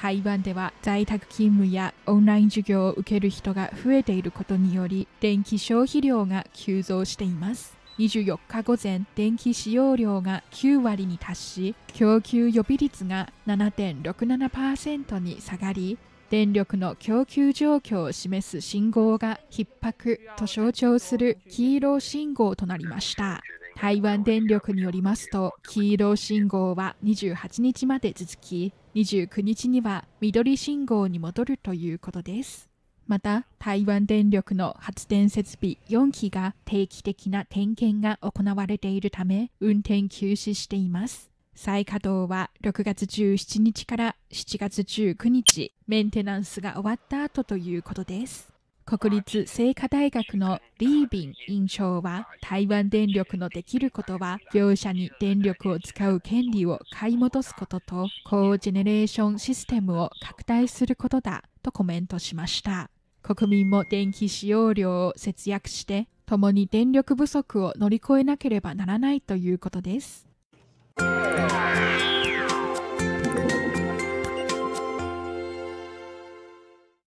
台湾では在宅勤務やオンライン授業を受ける人が増えていることにより電気消費量が急増しています。24日午前電気使用量が9割に達し供給予備率が7.67%に下がり電力の供給状況を示す信号が逼迫と象徴する黄色信号となりました。台湾電力によりますと黄色信号は28日まで続き29日には緑信号に戻るということです。また台湾電力の発電設備4基が定期的な点検が行われているため運転休止しています。再稼働は6月17日から7月19日メンテナンスが終わった後ということです。国立清華大学のリービン院長は台湾電力のできることは業者に電力を使う権利を買い戻すこととコージェネレーションシステムを拡大することだとコメントしました国民も電気使用量を節約して共に電力不足を乗り越えなければならないということです。